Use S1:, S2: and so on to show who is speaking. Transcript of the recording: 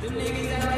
S1: The niggas